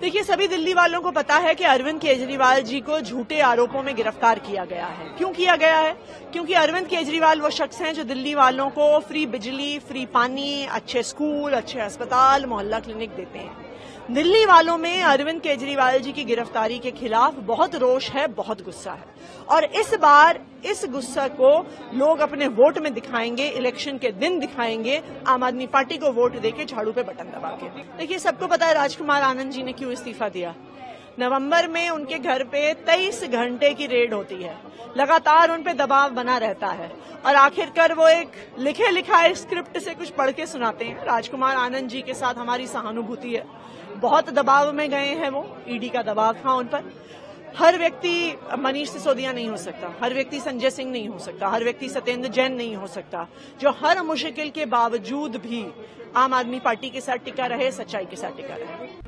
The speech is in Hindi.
देखिए, सभी दिल्ली वालों को पता है कि अरविंद केजरीवाल जी को झूठे आरोपों में गिरफ़्तार किया गया है। क्यों किया गया है? क्योंकि अरविंद केजरीवाल वो शख्स हैं जो दिल्ली वालों को फ्री बिजली, फ्री पानी, अच्छे स्कूल, अच्छे अस्पताल, मोहल्ला क्लिनिक देते हैं। दिल्ली वालों में अरविंद केजरीवाल जी की गिरफ्तारी के खिलाफ बहुत रोष है, बहुत गुस्सा है। और इस बार इस गुस्सा को लोग अपने वोट में दिखाएँगे, इलेक्शन के दिन दिखाएँगे। आम आदमी पार्टी को वोट देके झाड़ू पे बटन दबा के देखिए, सबको पता है राजकुमार आनंद जी ने क्यों इस्तीफा दिया। नवंबर में उनके घर पे तेईस घंटे की रेड होती है। लगातार उन पे दबाव बना रहता है। और आखिरकार वो एक लिखे लिखा स्क्रिप्ट से कुछ पढ़ के सुनाते हैं। राजकुमार आनंद जी के साथ हमारी सहानुभूति है। बहुत दबाव में गए हैं वो। ईडी का दबाव था उन पर। हर व्यक्ति मनीष सिसोदिया नहीं हो सकता। हर व्यक्ति संजय सिंह नहीं हो सकता। हर व्यक्ति सत्येंद्र जैन नहीं हो सकता। जो हर मुश्किल के बावजूद भी आम आदमी पार्टी के साथ टिका रहे, सच्चाई के साथ टिका रहे।